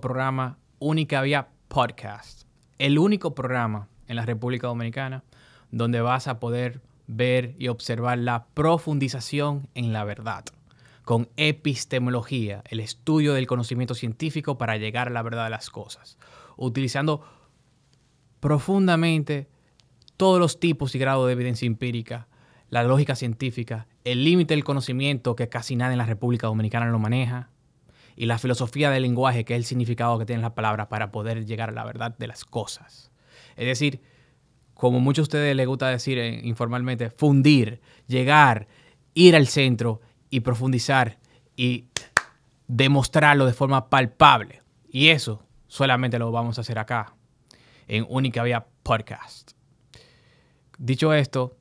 programa Única Vía Podcast. El único programa en la República Dominicana donde vas a poder ver y observar la profundización en la verdad, con epistemología, el estudio del conocimiento científico para llegar a la verdad de las cosas, utilizando profundamente todos los tipos y grados de evidencia empírica, la lógica científica, el límite del conocimiento que casi nadie en la República Dominicana lo maneja, y la filosofía del lenguaje, que es el significado que tienen las palabras para poder llegar a la verdad de las cosas. Es decir, como muchos de ustedes les gusta decir eh, informalmente, fundir, llegar, ir al centro y profundizar y demostrarlo de forma palpable. Y eso solamente lo vamos a hacer acá, en Única Vía Podcast. Dicho esto,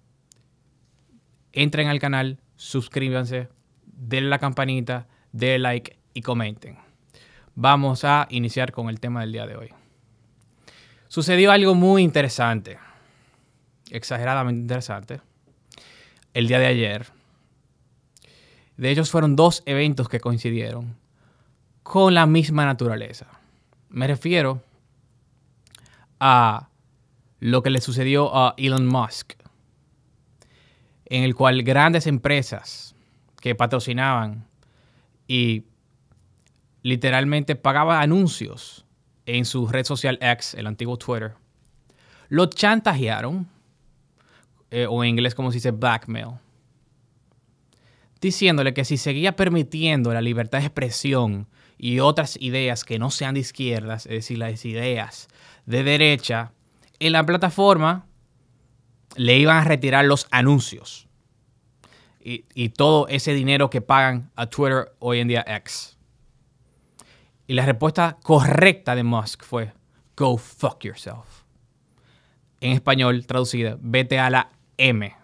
entren al canal, suscríbanse, denle la campanita, denle like comenten. Vamos a iniciar con el tema del día de hoy. Sucedió algo muy interesante, exageradamente interesante, el día de ayer. De hecho, fueron dos eventos que coincidieron con la misma naturaleza. Me refiero a lo que le sucedió a Elon Musk, en el cual grandes empresas que patrocinaban y literalmente pagaba anuncios en su red social X, el antiguo Twitter, lo chantajearon, eh, o en inglés como se dice blackmail, diciéndole que si seguía permitiendo la libertad de expresión y otras ideas que no sean de izquierdas, es decir, las ideas de derecha, en la plataforma le iban a retirar los anuncios y, y todo ese dinero que pagan a Twitter hoy en día X. Y la respuesta correcta de Musk fue, go fuck yourself. En español, traducida, vete a la M.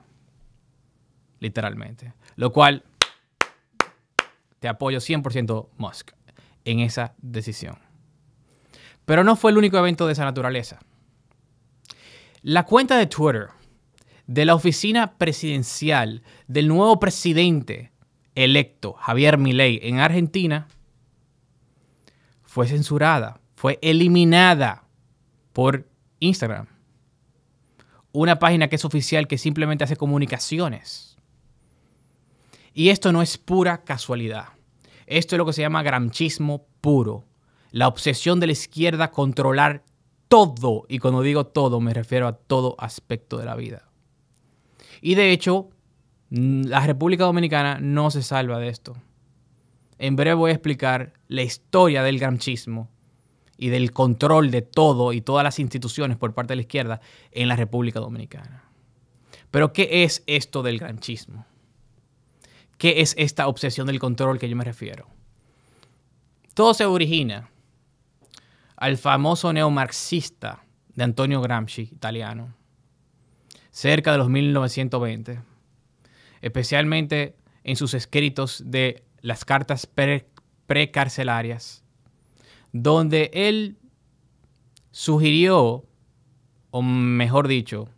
Literalmente. Lo cual te apoyo 100% Musk en esa decisión. Pero no fue el único evento de esa naturaleza. La cuenta de Twitter de la oficina presidencial del nuevo presidente electo, Javier Milei, en Argentina, fue censurada, fue eliminada por Instagram. Una página que es oficial que simplemente hace comunicaciones. Y esto no es pura casualidad. Esto es lo que se llama gramchismo puro. La obsesión de la izquierda controlar todo. Y cuando digo todo me refiero a todo aspecto de la vida. Y de hecho, la República Dominicana no se salva de esto. En breve voy a explicar la historia del granchismo y del control de todo y todas las instituciones por parte de la izquierda en la República Dominicana. Pero ¿qué es esto del granchismo? ¿Qué es esta obsesión del control que yo me refiero? Todo se origina al famoso neomarxista de Antonio Gramsci, italiano, cerca de los 1920, especialmente en sus escritos de las cartas precarcelarias, donde él sugirió, o mejor dicho,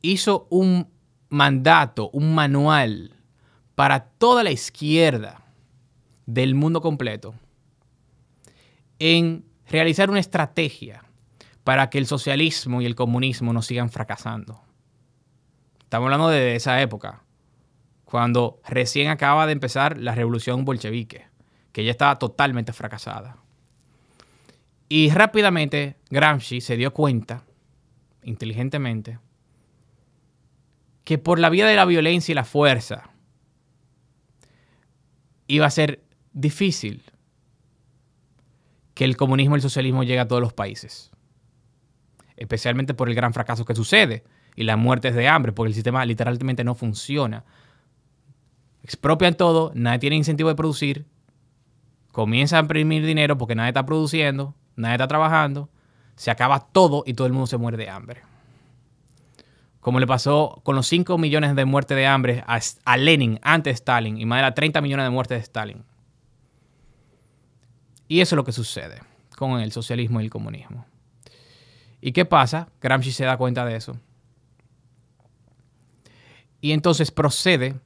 hizo un mandato, un manual para toda la izquierda del mundo completo en realizar una estrategia para que el socialismo y el comunismo no sigan fracasando. Estamos hablando de esa época, cuando recién acaba de empezar la revolución bolchevique, que ya estaba totalmente fracasada. Y rápidamente Gramsci se dio cuenta, inteligentemente, que por la vía de la violencia y la fuerza iba a ser difícil que el comunismo y el socialismo llegue a todos los países. Especialmente por el gran fracaso que sucede y las muertes de hambre, porque el sistema literalmente no funciona expropian todo, nadie tiene incentivo de producir, comienza a imprimir dinero porque nadie está produciendo, nadie está trabajando, se acaba todo y todo el mundo se muere de hambre. Como le pasó con los 5 millones de muertes de hambre a, Lenin antes de Stalin y más de las 30 millones de muertes de Stalin. Y eso es lo que sucede con el socialismo y el comunismo. ¿Y qué pasa? Gramsci se da cuenta de eso. Y entonces procede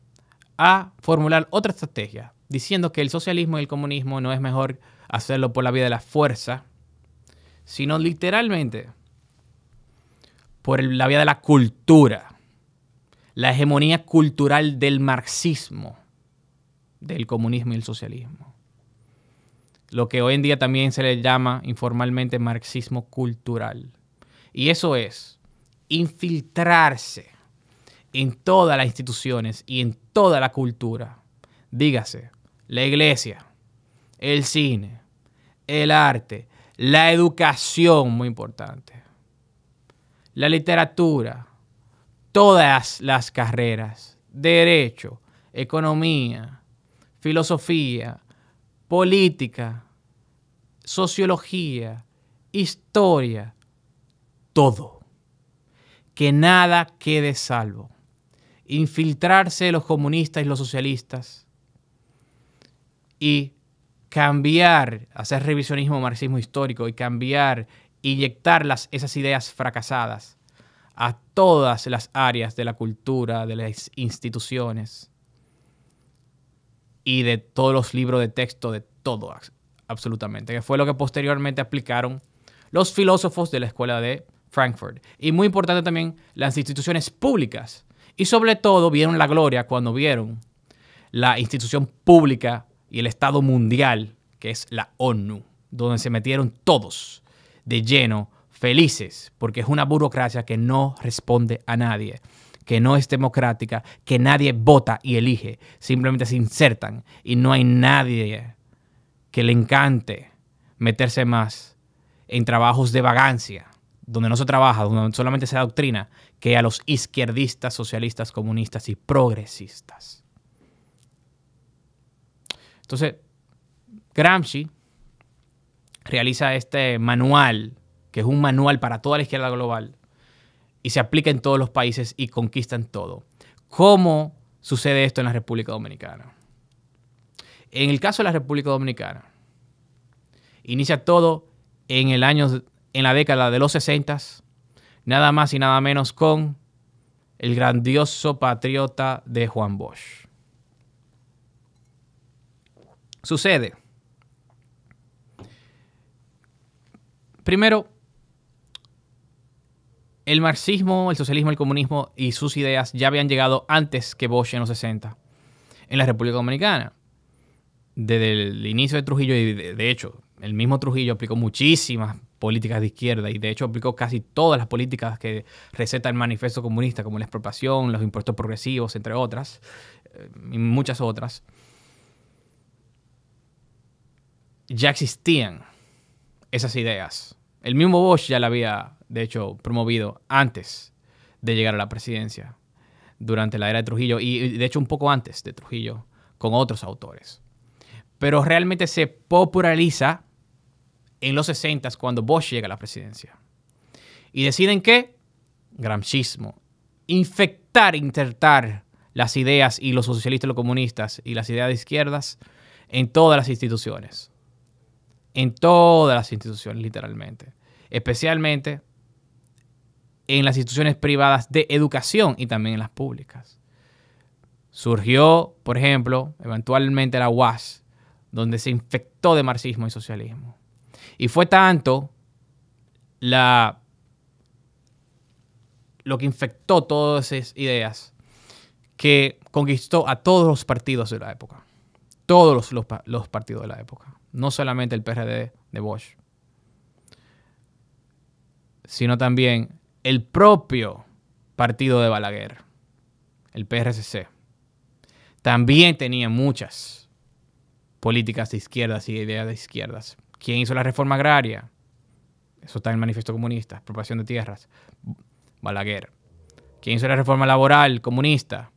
a formular otra estrategia diciendo que el socialismo y el comunismo no es mejor hacerlo por la vía de la fuerza, sino literalmente por la vía de la cultura, la hegemonía cultural del marxismo, del comunismo y el socialismo. Lo que hoy en día también se le llama informalmente marxismo cultural. Y eso es infiltrarse en todas las instituciones y en toda la cultura. Dígase, la iglesia, el cine, el arte, la educación, muy importante, la literatura, todas las carreras, derecho, economía, filosofía, política, sociología, historia, todo. Que nada quede salvo. Infiltrarse los comunistas y los socialistas y cambiar, hacer revisionismo marxismo histórico y cambiar, inyectar esas ideas fracasadas a todas las áreas de la cultura, de las instituciones y de todos los libros de texto, de todo absolutamente, que fue lo que posteriormente aplicaron los filósofos de la escuela de Frankfurt. Y muy importante también las instituciones públicas. Y sobre todo vieron la gloria cuando vieron la institución pública y el Estado mundial, que es la ONU, donde se metieron todos de lleno, felices, porque es una burocracia que no responde a nadie, que no es democrática, que nadie vota y elige, simplemente se insertan y no hay nadie que le encante meterse más en trabajos de vagancia, donde no se trabaja, donde solamente se doctrina, que a los izquierdistas, socialistas, comunistas y progresistas. Entonces, Gramsci realiza este manual, que es un manual para toda la izquierda global, y se aplica en todos los países y conquistan todo. ¿Cómo sucede esto en la República Dominicana? En el caso de la República Dominicana, inicia todo en el año, en la década de los 60, nada más y nada menos con el grandioso patriota de Juan Bosch. Sucede. Primero, el marxismo, el socialismo, el comunismo y sus ideas ya habían llegado antes que Bosch en los 60 en la República Dominicana. Desde el inicio de Trujillo, y de, hecho, el mismo Trujillo aplicó muchísimas políticas de izquierda y de hecho aplicó casi todas las políticas que receta el manifiesto comunista, como la expropiación, los impuestos progresivos, entre otras, eh, y muchas otras. ya existían esas ideas. El mismo Bosch ya la había, de hecho, promovido antes de llegar a la presidencia, durante la era de Trujillo y de hecho un poco antes de Trujillo, con otros autores. Pero realmente se populariza en los 60 cuando Bosch llega a la presidencia. Y deciden que, gramscismo, infectar, insertar las ideas y los socialistas los comunistas y las ideas de izquierdas en todas las instituciones en todas las instituciones, literalmente. Especialmente en las instituciones privadas de educación y también en las públicas. Surgió, por ejemplo, eventualmente la UAS, donde se infectó de marxismo y socialismo. Y fue tanto la, lo que infectó todas esas ideas que conquistó a todos los partidos de la época. Todos los, los partidos de la época no solamente el PRD de Bosch, sino también el propio partido de Balaguer, el PRCC. También tenía muchas políticas de izquierdas y ideas de izquierdas. ¿Quién hizo la reforma agraria? Eso está en el manifiesto comunista, expropiación de tierras. Balaguer. ¿Quién hizo la reforma laboral comunista?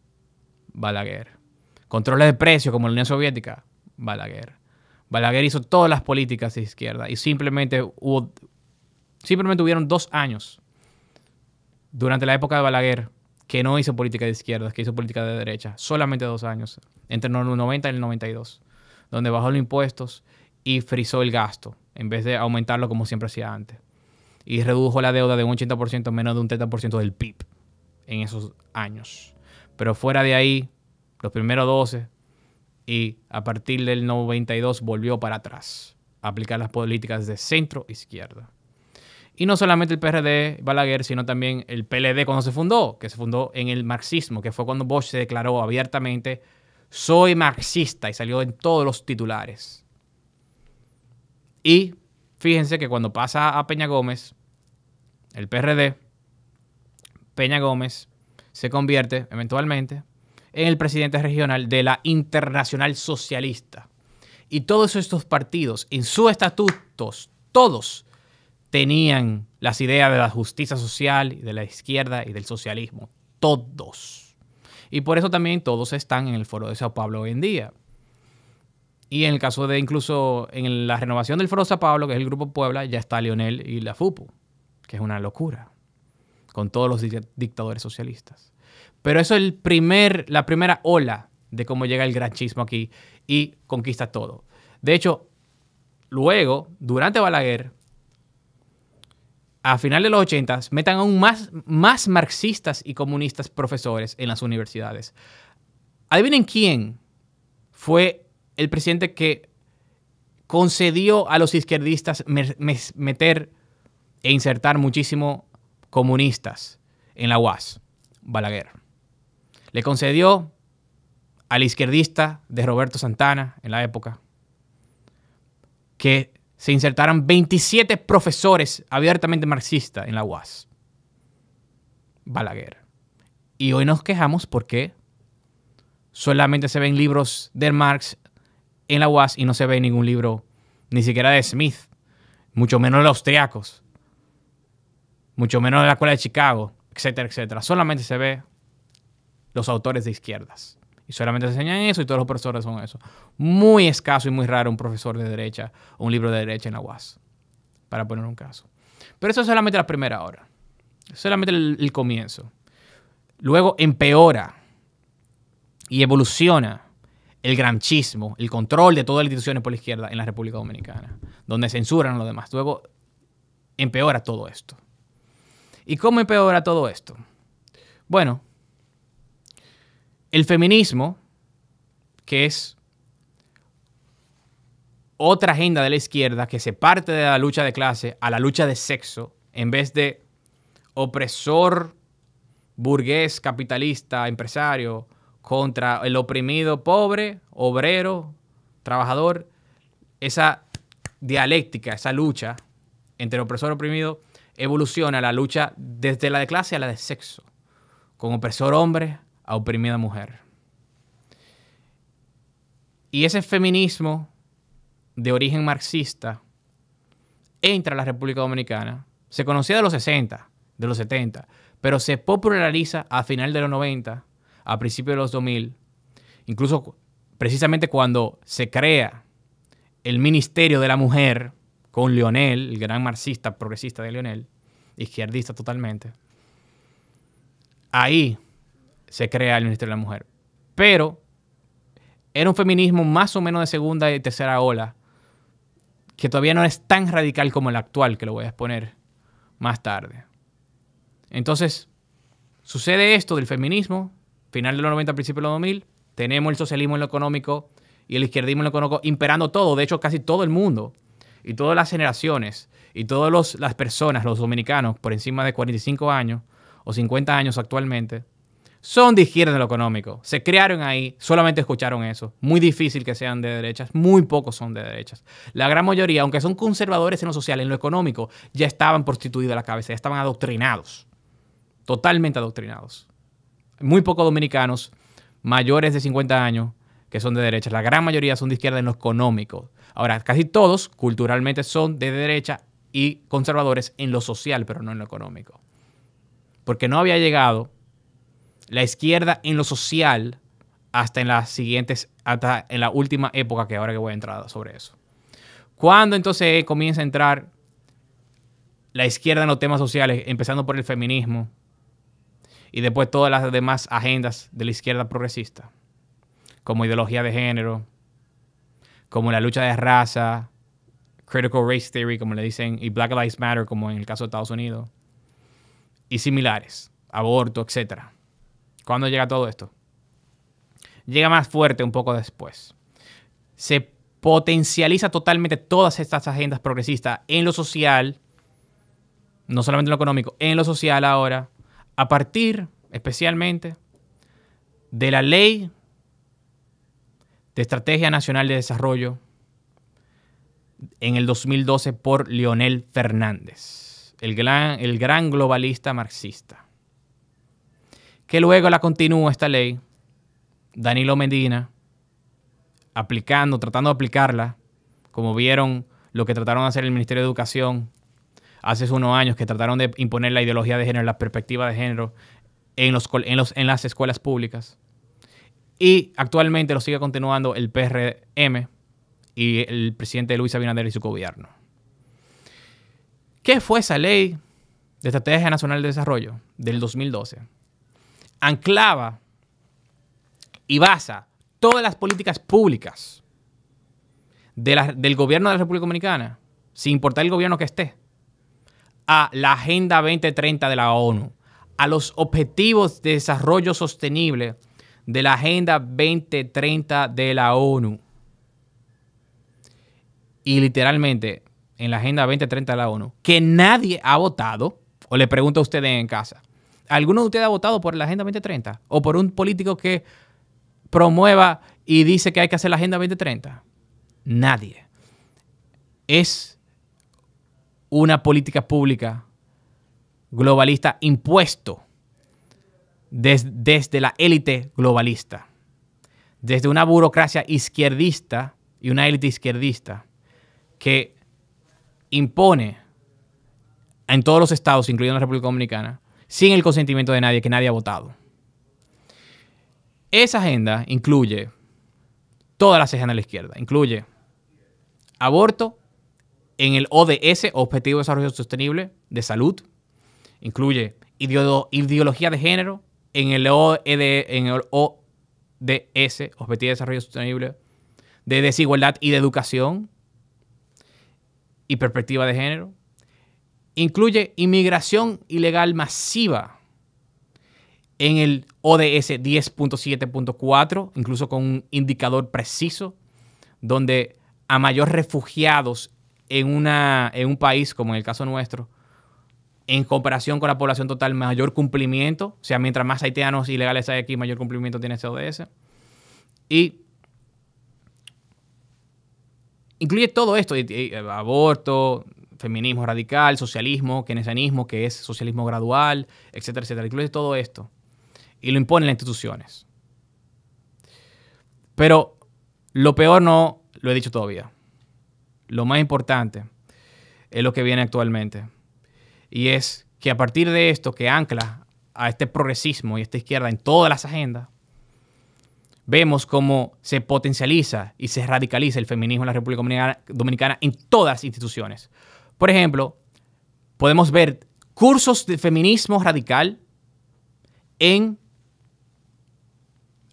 Balaguer. Controles de precios como la Unión Soviética? Balaguer. Balaguer hizo todas las políticas de izquierda y simplemente hubo, simplemente dos años durante la época de Balaguer que no hizo política de izquierda, que hizo política de derecha, solamente dos años, entre el 90 y el 92, donde bajó los impuestos y frizó el gasto en vez de aumentarlo como siempre hacía antes. Y redujo la deuda de un 80% menos de un 30% del PIB en esos años. Pero fuera de ahí, los primeros 12 y a partir del 92 volvió para atrás a aplicar las políticas de centro-izquierda. Y no solamente el PRD Balaguer, sino también el PLD cuando se fundó, que se fundó en el marxismo, que fue cuando Bosch se declaró abiertamente, soy marxista y salió en todos los titulares. Y fíjense que cuando pasa a Peña Gómez, el PRD, Peña Gómez se convierte eventualmente en el presidente regional de la Internacional Socialista. Y todos estos partidos, en sus estatutos, todos tenían las ideas de la justicia social, de la izquierda y del socialismo. Todos. Y por eso también todos están en el foro de Sao Paulo hoy en día. Y en el caso de incluso en la renovación del foro de Sao Paulo, que es el Grupo Puebla, ya está Lionel y la FUPU, que es una locura, con todos los dictadores socialistas. Pero eso es el primer, la primera ola de cómo llega el granchismo aquí y conquista todo. De hecho, luego, durante Balaguer, a final de los 80, metan aún más, más marxistas y comunistas profesores en las universidades. Adivinen quién fue el presidente que concedió a los izquierdistas meter e insertar muchísimo comunistas en la UAS, Balaguer le concedió al izquierdista de Roberto Santana en la época que se insertaran 27 profesores abiertamente marxistas en la UAS. Balaguer. Y hoy nos quejamos porque solamente se ven libros de Marx en la UAS y no se ve ningún libro ni siquiera de Smith, mucho menos de los austriacos, mucho menos de la Escuela de Chicago, etcétera, etcétera. Solamente se ve los autores de izquierdas. Y solamente se enseñan eso y todos los profesores son eso. Muy escaso y muy raro un profesor de derecha o un libro de derecha en la UAS, para poner un caso. Pero eso es solamente la primera hora. Solamente el, el comienzo. Luego empeora y evoluciona el granchismo, el control de todas las instituciones por la izquierda en la República Dominicana, donde censuran a los demás. Luego empeora todo esto. ¿Y cómo empeora todo esto? Bueno, el feminismo, que es otra agenda de la izquierda que se parte de la lucha de clase a la lucha de sexo, en vez de opresor burgués, capitalista, empresario, contra el oprimido pobre, obrero, trabajador, esa dialéctica, esa lucha entre opresor y oprimido, evoluciona la lucha desde la de clase a la de sexo, con opresor hombre a oprimida mujer. Y ese feminismo de origen marxista entra a la República Dominicana. Se conocía de los 60, de los 70, pero se populariza a final de los 90, a principios de los 2000, incluso precisamente cuando se crea el Ministerio de la Mujer con Lionel, el gran marxista progresista de Lionel, izquierdista totalmente. Ahí se crea el Ministerio de la Mujer. Pero era un feminismo más o menos de segunda y tercera ola, que todavía no es tan radical como el actual, que lo voy a exponer más tarde. Entonces, sucede esto del feminismo, final de los 90, principio de los 2000, tenemos el socialismo en lo económico y el izquierdismo en lo económico imperando todo, de hecho casi todo el mundo, y todas las generaciones, y todas las personas, los dominicanos, por encima de 45 años o 50 años actualmente, son de izquierda en lo económico. Se crearon ahí, solamente escucharon eso. Muy difícil que sean de derechas, muy pocos son de derechas. La gran mayoría, aunque son conservadores en lo social, en lo económico, ya estaban prostituidos a la cabeza, ya estaban adoctrinados. Totalmente adoctrinados. Muy pocos dominicanos mayores de 50 años que son de derecha. La gran mayoría son de izquierda en lo económico. Ahora, casi todos culturalmente son de derecha y conservadores en lo social, pero no en lo económico. Porque no había llegado la izquierda en lo social hasta en las siguientes, hasta en la última época que ahora que voy a entrar sobre eso. Cuando entonces comienza a entrar la izquierda en los temas sociales, empezando por el feminismo y después todas las demás agendas de la izquierda progresista, como ideología de género, como la lucha de raza, critical race theory, como le dicen, y Black Lives Matter, como en el caso de Estados Unidos, y similares, aborto, etcétera. ¿Cuándo llega todo esto? llega más fuerte un poco después. Se potencializa totalmente todas estas agendas progresistas en lo social, no solamente en lo económico, en lo social ahora, a partir especialmente de la ley de Estrategia Nacional de Desarrollo en el 2012 por Leonel Fernández, el gran, el gran globalista marxista. Que luego la continúa esta ley, Danilo Medina, aplicando, tratando de aplicarla, como vieron lo que trataron de hacer el Ministerio de Educación hace unos años, que trataron de imponer la ideología de género, la perspectiva de género en, las escuelas públicas. Y actualmente lo sigue continuando el PRM y el presidente Luis Abinader y su gobierno. ¿Qué fue esa ley de Estrategia Nacional de Desarrollo del 2012? Anclaba y basa todas las políticas públicas del gobierno de la República Dominicana, sin importar el gobierno que esté, a la Agenda 2030 de la ONU, a los objetivos de desarrollo sostenible de la Agenda 2030 de la ONU. Y literalmente, en la Agenda 2030 de la ONU, que nadie ha votado, o le pregunto a ustedes en casa, ¿alguno de ustedes ha votado por la Agenda 2030? ¿O por un político que promueva y dice que hay que hacer la Agenda 2030? Nadie. Es una política pública globalista impuesto desde la élite globalista, desde una burocracia izquierdista y una élite izquierdista que impone en todos los estados, incluyendo la República Dominicana, sin el consentimiento de nadie, que nadie ha votado. Esa agenda incluye todas las agendas de la izquierda, incluye aborto en el ODS, Objetivo de Desarrollo Sostenible de Salud, incluye ideología de género, en el, ODS, Objetivo de Desarrollo Sostenible, de desigualdad y de educación y perspectiva de género. Incluye inmigración ilegal masiva en el ODS 10.7.4, incluso con un indicador preciso, donde a mayor refugiados en, una, en un país, como en el caso nuestro, en comparación con la población total, mayor cumplimiento. O sea, mientras más haitianos ilegales hay aquí, mayor cumplimiento tiene ese ODS. Y incluye todo esto, aborto, feminismo radical, socialismo, keynesianismo, que es socialismo gradual, etcétera, etcétera. Incluye todo esto. Y lo imponen las instituciones. Pero lo peor no lo he dicho todavía. Lo más importante es lo que viene actualmente y es que a partir de esto que ancla a este progresismo y esta izquierda en todas las agendas, vemos cómo se potencializa y se radicaliza el feminismo en la República Dominicana en todas las instituciones. Por ejemplo, podemos ver cursos de feminismo radical en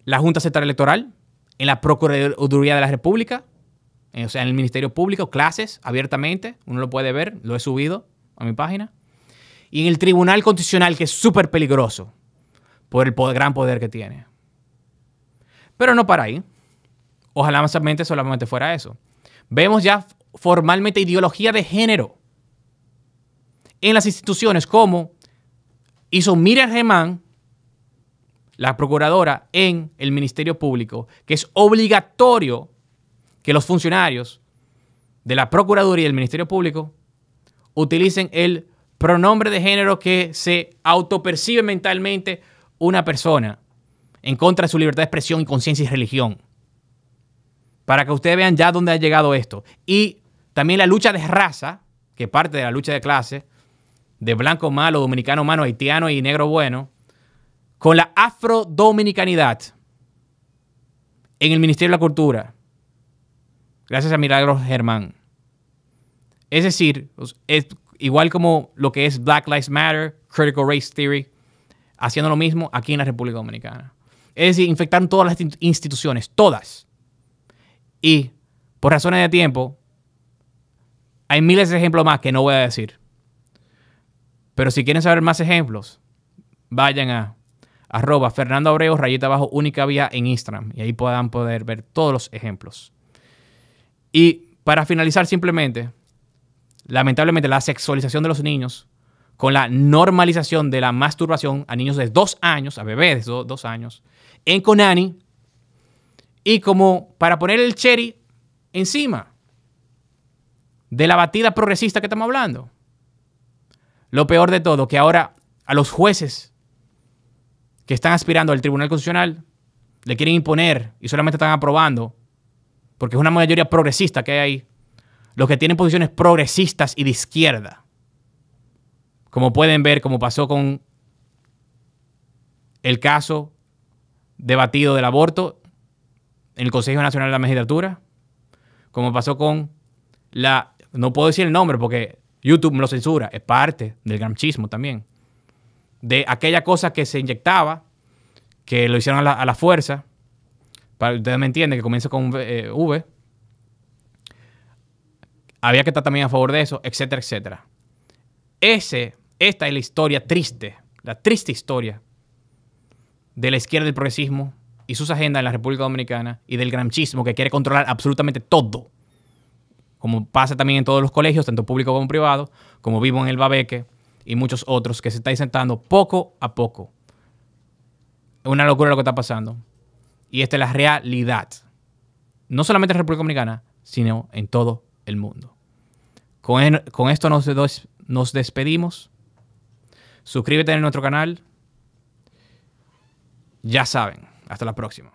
la Junta Central Electoral, en la Procuraduría de la República, o sea, en el Ministerio Público, clases abiertamente, uno lo puede ver, lo he subido a mi página y en el Tribunal Constitucional, que es súper peligroso por el gran poder que tiene. Pero no para ahí. Ojalá más solamente fuera eso. Vemos ya formalmente ideología de género en las instituciones como hizo Miriam Germán, la procuradora en el Ministerio Público, que es obligatorio que los funcionarios de la Procuraduría y el Ministerio Público utilicen el pronombre de género que se autopercibe mentalmente una persona en contra de su libertad de expresión y conciencia y religión. Para que ustedes vean ya dónde ha llegado esto. Y también la lucha de raza, que parte de la lucha de clase, de blanco malo, dominicano malo, haitiano y negro bueno, con la afrodominicanidad en el Ministerio de la Cultura, gracias a Milagros Germán. Es decir, es igual como lo que es Black Lives Matter, Critical Race Theory, haciendo lo mismo aquí en la República Dominicana. Es decir, infectaron todas las instituciones, todas. Y por razones de tiempo, hay miles de ejemplos más que no voy a decir. Pero si quieren saber más ejemplos, vayan a, arroba Fernando Abreu, rayita abajo, única vía en Instagram. Y ahí puedan poder ver todos los ejemplos. Y para finalizar simplemente, lamentablemente la sexualización de los niños con la normalización de la masturbación a niños de dos años, a bebés de dos años, en Conani, y como para poner el cherry encima de la batida progresista que estamos hablando. Lo peor de todo, que ahora a los jueces que están aspirando al Tribunal Constitucional le quieren imponer y solamente están aprobando, porque es una mayoría progresista que hay ahí, los que tienen posiciones progresistas y de izquierda. Como pueden ver, como pasó con el caso debatido del aborto en el Consejo Nacional de la Magistratura, como pasó con la, no puedo decir el nombre porque YouTube me lo censura, es parte del gramchismo también, de aquella cosa que se inyectaba, que lo hicieron a la, fuerza, para ustedes me entienden, que comienza con eh, V, había que estar también a favor de eso, etcétera, etcétera. Ese, esta es la historia triste, la triste historia de la izquierda del progresismo y sus agendas en la República Dominicana y del gramchismo que quiere controlar absolutamente todo. Como pasa también en todos los colegios, tanto público como privado, como vivo en el Babeque y muchos otros que se está sentando poco a poco. Es una locura lo que está pasando. Y esta es la realidad. No solamente en República Dominicana, sino en todo el mundo. Con, con esto nos, nos despedimos. Suscríbete en nuestro canal. Ya saben. Hasta la próxima.